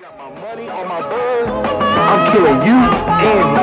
Got my money on my bird. I'm killing you and